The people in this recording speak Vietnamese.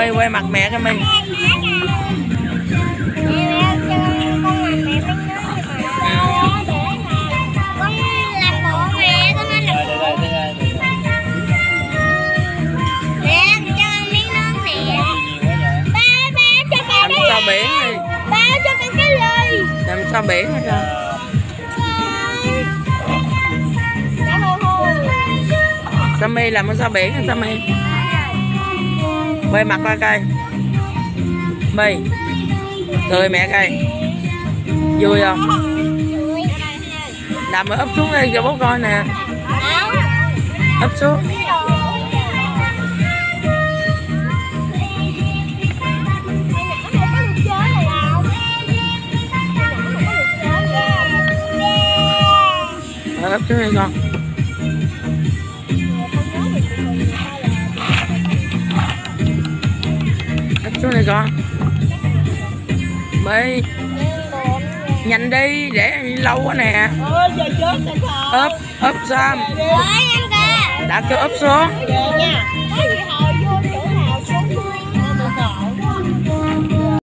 mày quay mặt mẹ cho My Rồi, Làm sao biển đi Làm sao biển hết trơn Sammy làm sao biển hả Sammy mày mặt qua cây mày Cười mẹ cây Vui không? Nằm ấp xuống đây cho bố coi nè. Ấp xuống. Ấp xuống đây con. Xuống đây con. My nhanh đi để lâu quá nè. Ấp ấp sam đã kêu ấp xuống